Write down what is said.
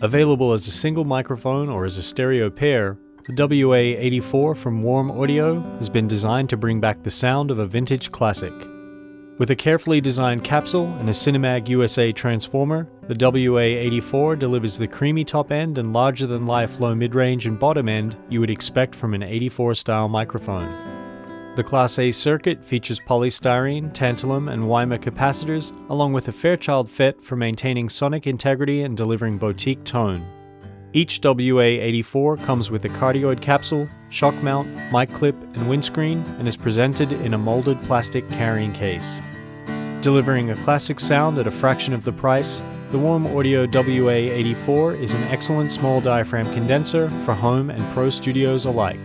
Available as a single microphone or as a stereo pair, the WA84 from Warm Audio has been designed to bring back the sound of a vintage classic. With a carefully designed capsule and a Cinemag USA transformer, the WA84 delivers the creamy top end and larger than life low mid range and bottom end you would expect from an 84 style microphone. The Class A circuit features polystyrene, tantalum, and WIMA capacitors, along with a Fairchild FET for maintaining sonic integrity and delivering boutique tone. Each WA84 comes with a cardioid capsule, shock mount, mic clip, and windscreen, and is presented in a molded plastic carrying case. Delivering a classic sound at a fraction of the price, the Warm Audio WA84 is an excellent small diaphragm condenser for home and pro studios alike.